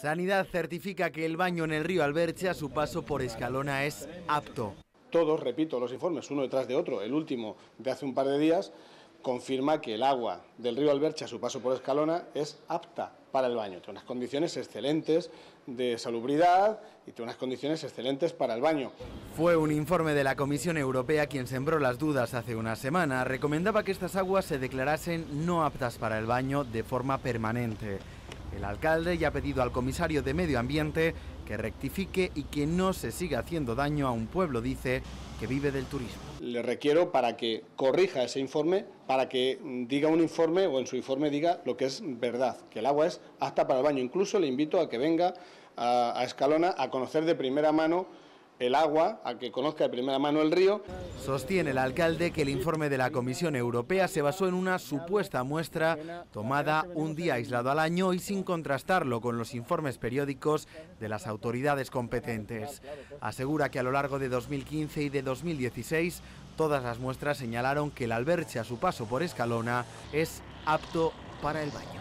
Sanidad certifica que el baño en el río Alberche a su paso por Escalona es apto. Todos, repito, los informes, uno detrás de otro, el último de hace un par de días, confirma que el agua del río Alberche a su paso por Escalona es apta para el baño, tiene unas condiciones excelentes de salubridad y tiene unas condiciones excelentes para el baño. Fue un informe de la Comisión Europea quien sembró las dudas hace una semana. Recomendaba que estas aguas se declarasen no aptas para el baño de forma permanente. El alcalde ya ha pedido al comisario de Medio Ambiente que rectifique y que no se siga haciendo daño a un pueblo, dice, que vive del turismo. Le requiero para que corrija ese informe, para que diga un informe o en su informe diga lo que es verdad, que el agua es apta para el baño. Incluso le invito a que venga a, Escalona a conocer de primera mano el agua, a que conozca de primera mano el río. Sostiene el alcalde que el informe de la Comisión Europea se basó en una supuesta muestra tomada un día aislado al año y sin contrastarlo con los informes periódicos de las autoridades competentes. Asegura que a lo largo de 2015 y de 2016 todas las muestras señalaron que el alberche a su paso por Escalona es apto para el baño.